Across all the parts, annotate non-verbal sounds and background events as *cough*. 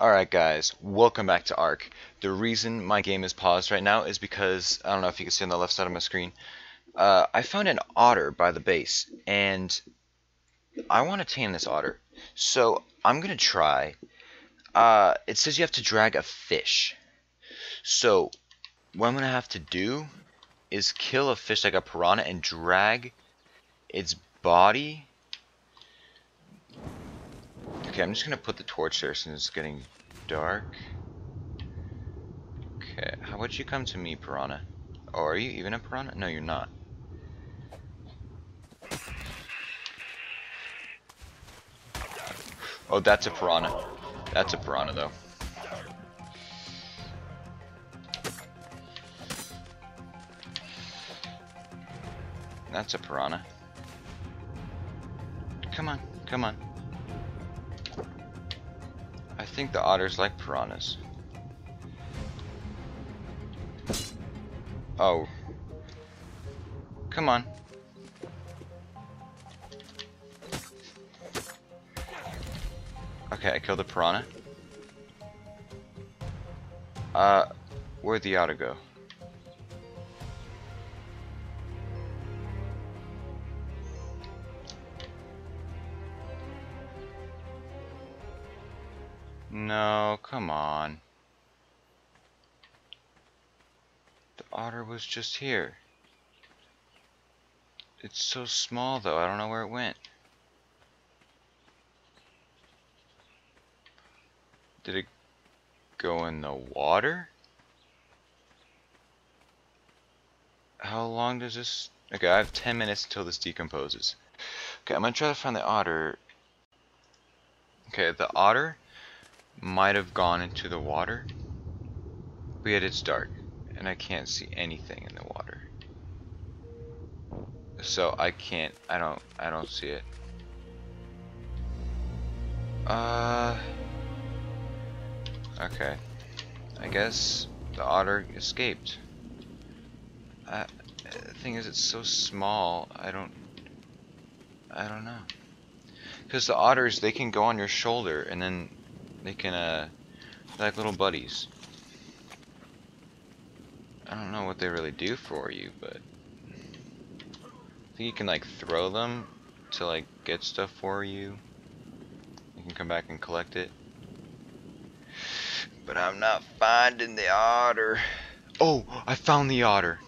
Alright guys, welcome back to Ark. The reason my game is paused right now is because, I don't know if you can see on the left side of my screen, uh, I found an otter by the base, and I want to tame this otter. So, I'm going to try. Uh, it says you have to drag a fish. So, what I'm going to have to do is kill a fish like a piranha and drag its body Okay, I'm just gonna put the torch there since it's getting dark. Okay, how would you come to me, piranha? Oh, are you even a piranha? No, you're not. Oh, that's a piranha. That's a piranha, though. That's a piranha. Come on, come on. I think the otters like piranhas. Oh. Come on. Okay, I killed a piranha. Uh, where'd the otter go? No, come on. The otter was just here. It's so small though, I don't know where it went. Did it go in the water? How long does this... Okay, I have 10 minutes until this decomposes. Okay, I'm gonna try to find the otter. Okay, the otter might have gone into the water. But yet it's dark. And I can't see anything in the water. So I can't I don't I don't see it. Uh Okay. I guess the otter escaped. Uh, the thing is it's so small I don't I don't know. Because the otters, they can go on your shoulder and then they can, uh, like little buddies. I don't know what they really do for you, but I think you can like throw them to like get stuff for you. You can come back and collect it. But I'm not finding the otter. Oh, I found the otter.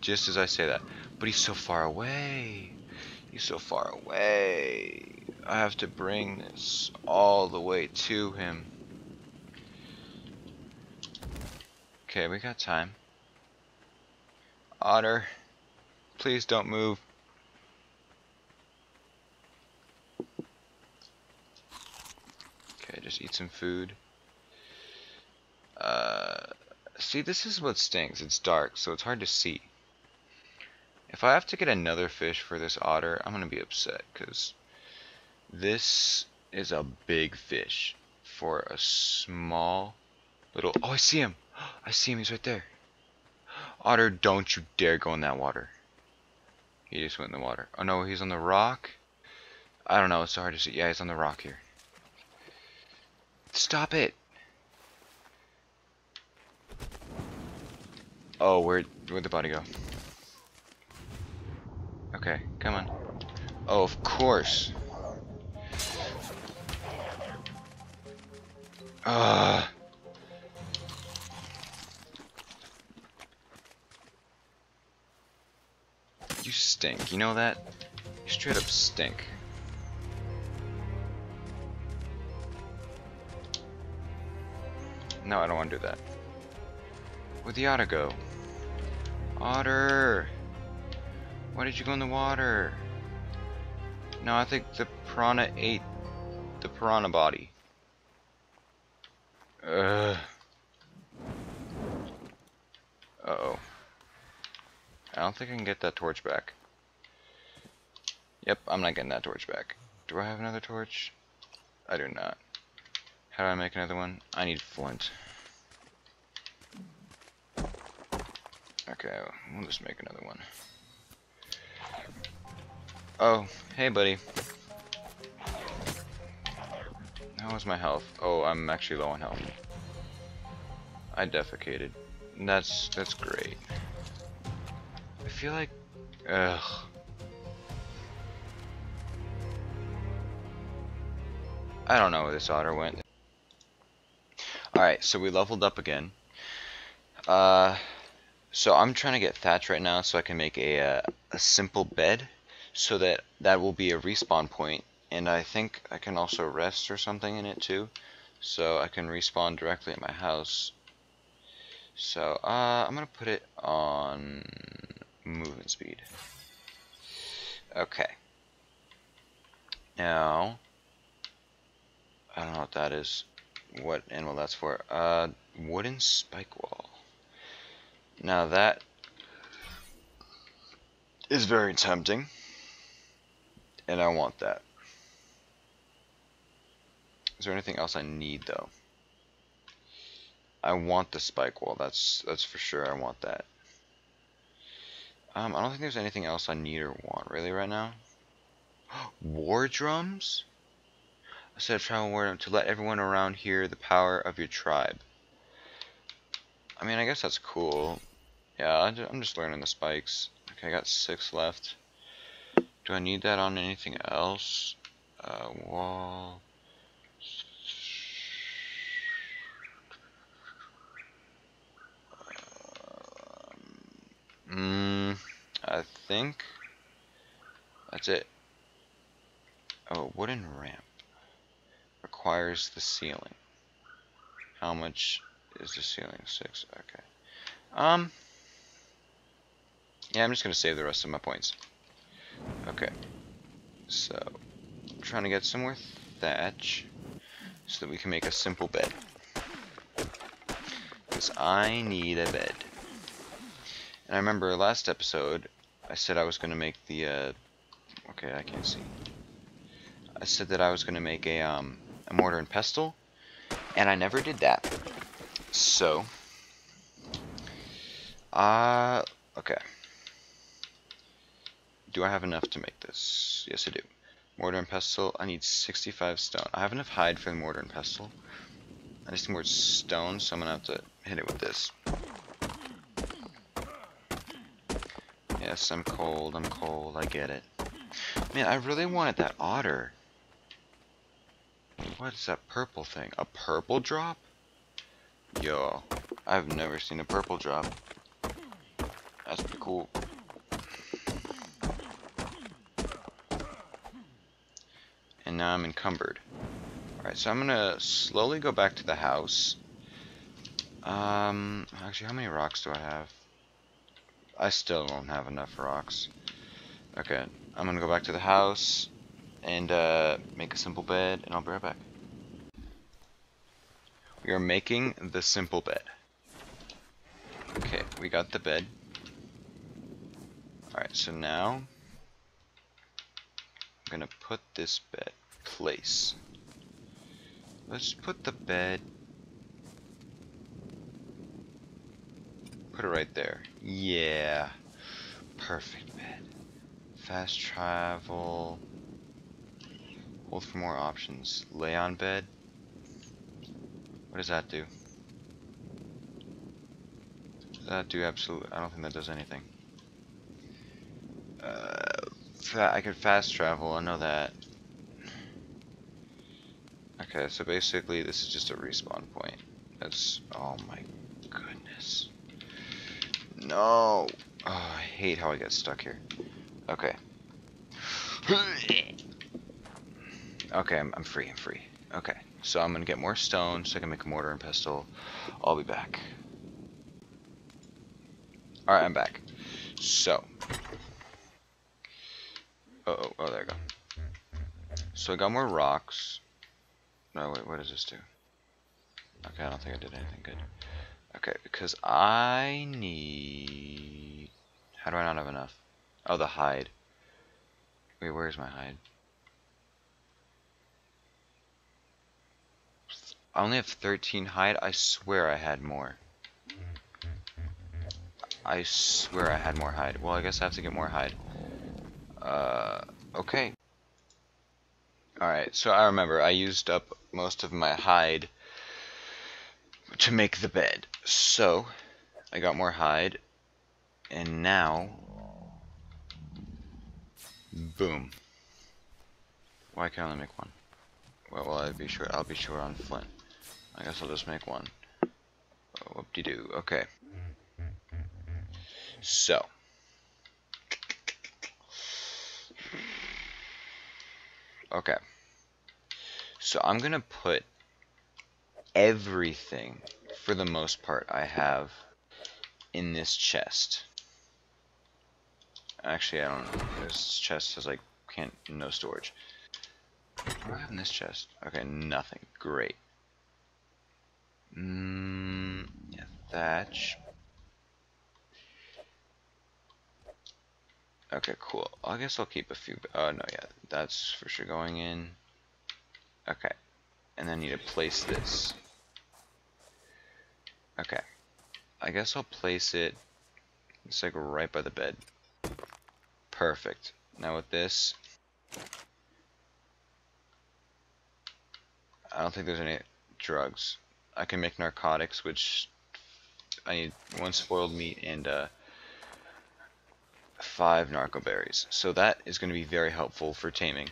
Just as I say that. But he's so far away. He's so far away. I have to bring this all the way to him. Okay, we got time. Otter, please don't move. Okay, just eat some food. Uh, see, this is what stinks. It's dark, so it's hard to see. If I have to get another fish for this otter, I'm going to be upset, because this is a big fish for a small little... Oh, I see him! *gasps* I see him, he's right there. Otter, don't you dare go in that water. He just went in the water. Oh no, he's on the rock? I don't know, it's so hard to see. Yeah, he's on the rock here. Stop it! Oh, where where'd the body go? Okay, come on. Oh, of course. Ah. You stink, you know that? You straight up stink. No, I don't want to do that. Where'd the otter go? Otter! Why did you go in the water? No, I think the piranha ate the piranha body. Uh. Oh. I don't think I can get that torch back. Yep, I'm not getting that torch back. Do I have another torch? I do not. How do I make another one? I need flint. Okay, we'll just make another one. Oh, hey buddy. How was my health? Oh, I'm actually low on health. I defecated. That's that's great. I feel like, ugh. I don't know where this otter went. Alright, so we leveled up again. Uh, so I'm trying to get thatch right now so I can make a, uh, a simple bed so that that will be a respawn point and I think I can also rest or something in it too. So I can respawn directly at my house. So uh, I'm gonna put it on movement speed. Okay. Now I don't know what that is what animal that's for. Uh, wooden spike wall. Now that is very tempting and I want that is there anything else I need though? I want the spike wall. That's that's for sure. I want that. Um, I don't think there's anything else I need or want really right now. *gasps* war drums? I said travel war to let everyone around hear the power of your tribe. I mean, I guess that's cool. Yeah, I'm just learning the spikes. Okay, I got six left. Do I need that on anything else? Uh, wall. Mm, I think that's it. Oh, wooden ramp requires the ceiling. How much is the ceiling? Six. Okay. Um. Yeah, I'm just gonna save the rest of my points. Okay. So, I'm trying to get some more thatch so that we can make a simple bed. Because I need a bed. And I remember last episode, I said I was going to make the, uh, okay, I can't see. I said that I was going to make a, um, a mortar and pestle, and I never did that. So, uh, okay. Do I have enough to make this? Yes, I do. Mortar and pestle, I need 65 stone. I have enough hide for the mortar and pestle. I just need more stone, so I'm going to have to hit it with this. Yes, I'm cold, I'm cold, I get it. Man, I really wanted that otter. What is that purple thing? A purple drop? Yo, I've never seen a purple drop. That's pretty cool. And now I'm encumbered. Alright, so I'm gonna slowly go back to the house. Um, actually, how many rocks do I have? I still don't have enough rocks. Okay, I'm gonna go back to the house and uh, make a simple bed, and I'll be right back. We are making the simple bed. Okay, we got the bed. Alright, so now I'm gonna put this bed place. Let's put the bed Put it right there. Yeah. Perfect bed. Fast travel. Hold for more options. Lay on bed. What does that do? Does that do absolutely... I don't think that does anything. Uh, I could fast travel, I know that. Okay, so basically this is just a respawn point. That's... Oh my. No. Oh, I hate how I got stuck here. Okay. Okay, I'm, I'm free, I'm free. Okay, so I'm gonna get more stone so I can make a mortar and pestle. I'll be back. Alright, I'm back. So. Uh oh, oh, there I go. So I got more rocks. No, wait, what does this do? Okay, I don't think I did anything good. Okay, because I need... How do I not have enough? Oh, the hide. Wait, where's my hide? I only have 13 hide. I swear I had more. I swear I had more hide. Well, I guess I have to get more hide. Uh, okay. Alright, so I remember I used up most of my hide to make the bed. So, I got more hide, and now, boom. Why can't I make one? Well, well, I'll be sure. I'll be sure on flint. I guess I'll just make one. Oh, whoop-de-doo. Okay. So. Okay. So I'm gonna put everything, for the most part, I have in this chest. Actually, I don't know. This chest has like can't no storage. What do I have in this chest? Okay, nothing. Great. Mmm, yeah, thatch. Okay, cool. I guess I'll keep a few. Oh, no, yeah, that's for sure going in. Okay. And then I need to place this. Okay. I guess I'll place it. It's like right by the bed. Perfect. Now with this, I don't think there's any drugs. I can make narcotics, which I need one spoiled meat and uh, five narco berries. So that is going to be very helpful for taming,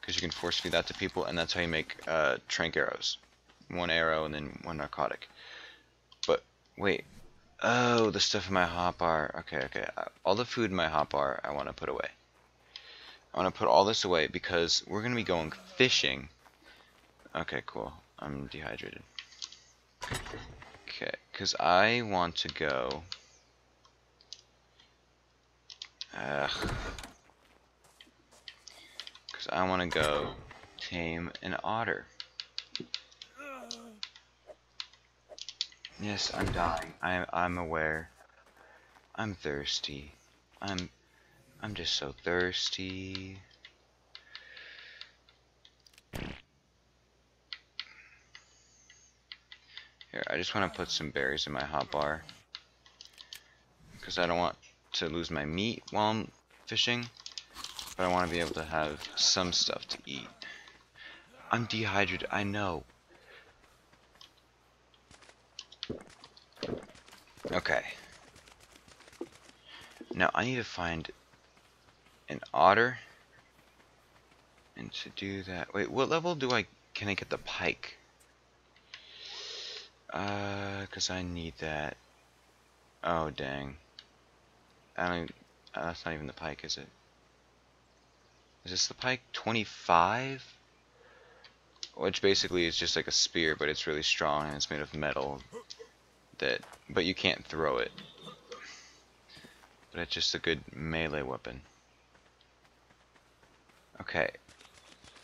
because you can force feed that to people, and that's how you make uh, trank arrows. One arrow and then one narcotic. Wait, oh, the stuff in my hot bar. Okay, okay. Uh, all the food in my hot bar I want to put away. I want to put all this away because we're going to be going fishing. Okay, cool. I'm dehydrated. Okay, because I want to go... Ugh. Because I want to go tame an otter. Yes, I'm dying. I'm I'm aware. I'm thirsty. I'm I'm just so thirsty. Here, I just want to put some berries in my hot bar. Because I don't want to lose my meat while I'm fishing. But I want to be able to have some stuff to eat. I'm dehydrated, I know. Okay. Now I need to find an otter. And to do that, wait, what level do I, can I get the pike? Uh, cause I need that. Oh dang. I don't. Uh, that's not even the pike, is it? Is this the pike? 25? Which basically is just like a spear, but it's really strong and it's made of metal. That, but you can't throw it. But it's just a good melee weapon. Okay.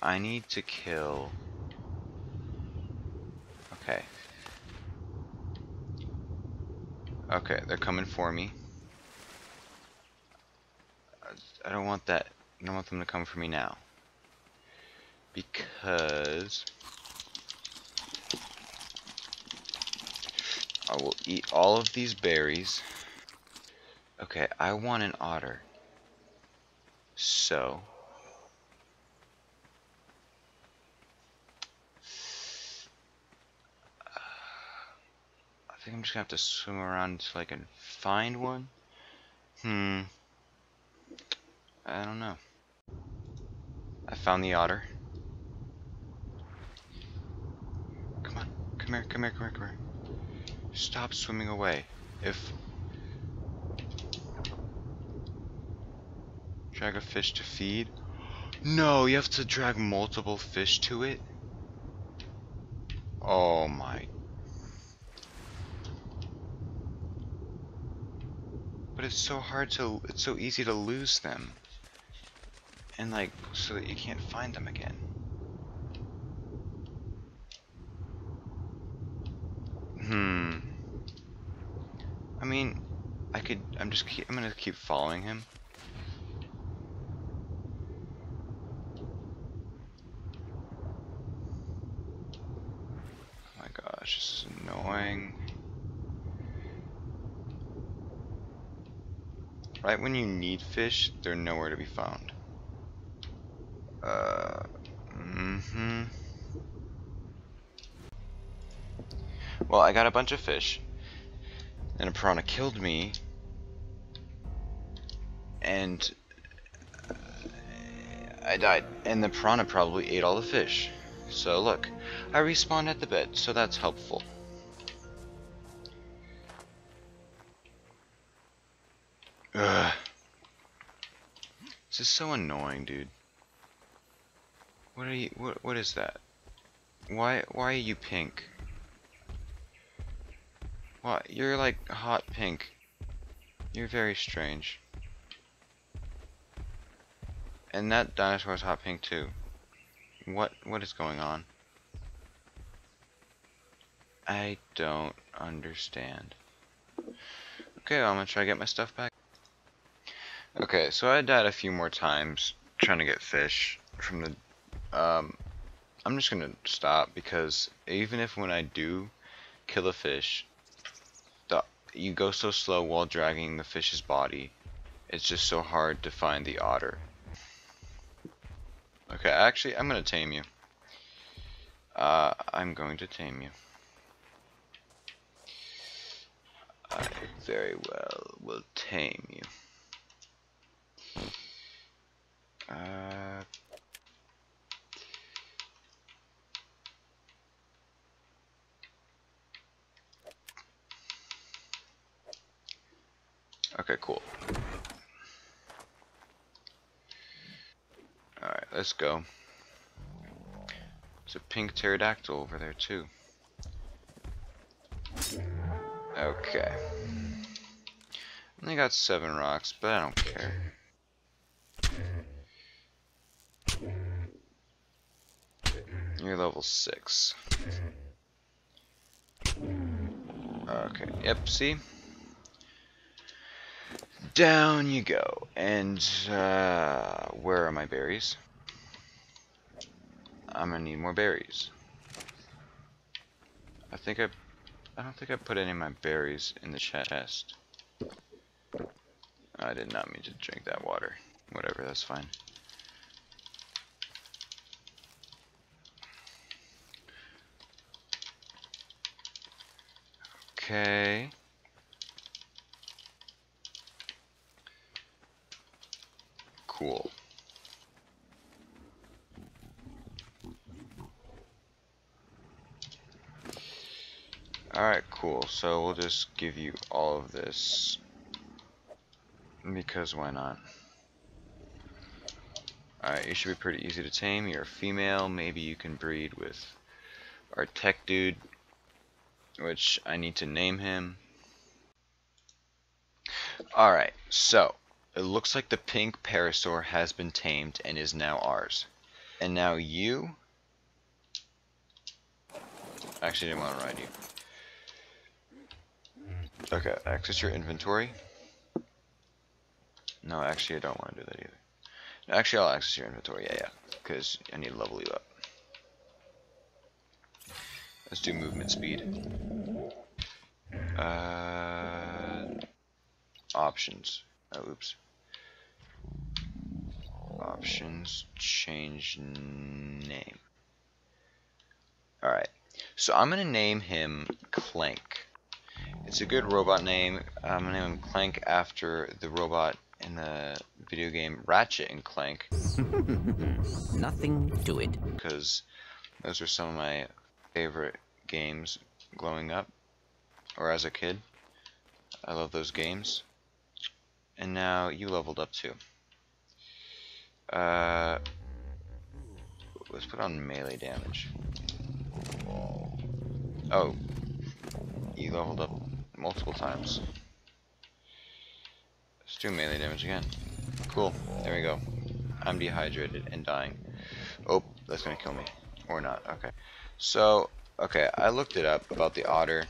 I need to kill... Okay. Okay, they're coming for me. I don't want that. I don't want them to come for me now. Because... I will eat all of these berries. Okay, I want an otter. So... I think I'm just gonna have to swim around until I can find one. Hmm. I don't know. I found the otter. Come on, come here, come here, come here, come here. Stop swimming away. If drag a fish to feed. No, you have to drag multiple fish to it. Oh my But it's so hard to, it's so easy to lose them. And like, so that you can't find them again. Hmm. I mean, I could, I'm just, keep, I'm gonna keep following him. Oh my gosh, this is annoying. Right when you need fish, they're nowhere to be found. Uh, mm, Mm-hmm. Well, I got a bunch of fish. And a piranha killed me. And I died. And the piranha probably ate all the fish. So look, I respawned at the bed, so that's helpful. Ugh. This is so annoying, dude. What are you? What? What is that? Why? Why are you pink? What? You're like hot pink. You're very strange. And that dinosaur is hot pink too. What? What is going on? I don't understand. Okay, I'm gonna try to get my stuff back. Okay, so I died a few more times trying to get fish from the um, I'm just gonna stop because even if when I do kill a fish, the, you go so slow while dragging the fish's body, it's just so hard to find the otter. Okay, actually, I'm gonna tame you. Uh, I'm going to tame you. I very well will tame you. Uh, Okay, cool. Alright, let's go. There's a pink pterodactyl over there too. Okay. Only got seven rocks, but I don't care. You're level six. Okay, yep, see? Down you go. And uh, where are my berries? I'm gonna need more berries. I think I, I don't think I put any of my berries in the chest. I did not mean to drink that water. Whatever, that's fine. Okay. Cool. Alright, cool. So we'll just give you all of this. Because why not? Alright, you should be pretty easy to tame. You're a female. Maybe you can breed with our tech dude. Which I need to name him. Alright, so it looks like the pink parasaur has been tamed and is now ours. And now you... Actually, I didn't want to ride you. Okay, access your inventory. No, actually, I don't want to do that either. No, actually, I'll access your inventory. Yeah, yeah. Because I need to level you up. Let's do movement speed. Uh, options. Oh, oops options, change name. Alright, so I'm going to name him Clank. It's a good robot name. I'm to name him Clank after the robot in the video game Ratchet and Clank. *laughs* Nothing to it. Because those are some of my favorite games growing up, or as a kid. I love those games. And now you leveled up too. Uh, let's put on melee damage. Oh, he leveled up multiple times. Let's do melee damage again. Cool, there we go. I'm dehydrated and dying. Oh, that's gonna kill me. Or not, okay. So, okay, I looked it up about the otter.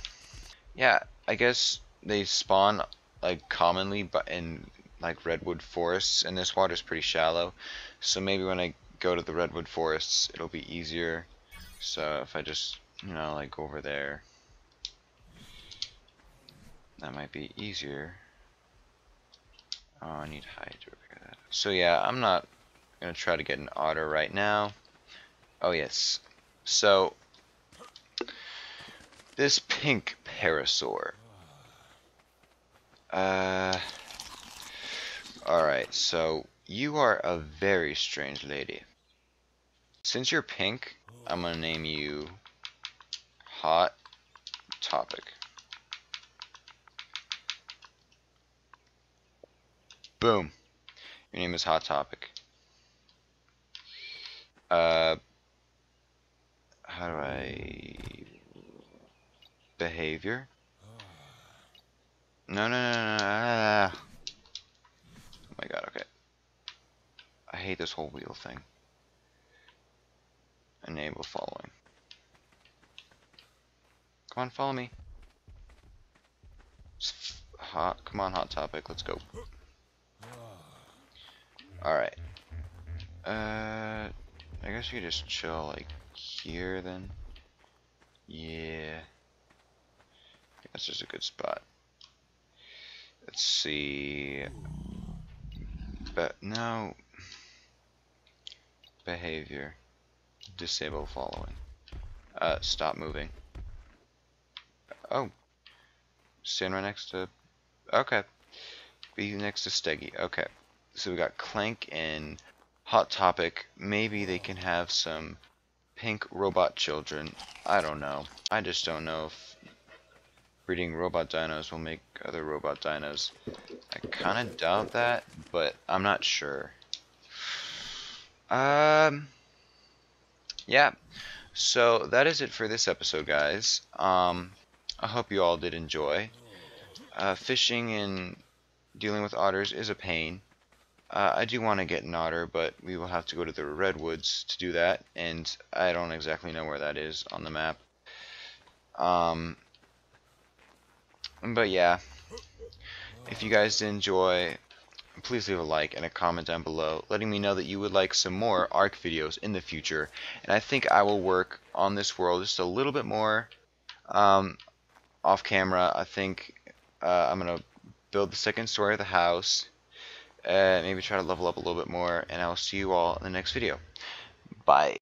Yeah, I guess they spawn like commonly but in like redwood forests and this water is pretty shallow so maybe when I go to the redwood forests it'll be easier so if I just you know like go over there that might be easier oh I need hide to repair that so yeah I'm not gonna try to get an otter right now Oh yes. So this pink parasaur. Uh. Alright, so you are a very strange lady. Since you're pink, I'm gonna name you Hot Topic. Boom. Your name is Hot Topic. Uh, how do I behavior? No, no, no, no, no. Oh my god, okay. I hate this whole wheel thing. Enable following. Come on, follow me. Hot, come on, hot topic. Let's go. All right. Uh, I guess we just chill like here then. Yeah. That's just a good spot. Let's see. But no. Behavior. Disable following. Uh, stop moving. Oh. Stand right next to... Okay. Be next to Steggy. Okay. So we got Clank and Hot Topic. Maybe they can have some pink robot children. I don't know. I just don't know if breeding robot dinos will make other robot dinos. I kind of doubt that, but I'm not sure. Um, yeah. So that is it for this episode, guys. Um, I hope you all did enjoy. Uh, fishing and dealing with otters is a pain. Uh, I do want to get an otter, but we will have to go to the redwoods to do that, and I don't exactly know where that is on the map. Um, but yeah, if you guys did enjoy, please leave a like and a comment down below, letting me know that you would like some more ARK videos in the future, and I think I will work on this world just a little bit more um, off camera. I think uh, I'm going to build the second story of the house, uh, maybe try to level up a little bit more, and I will see you all in the next video. Bye.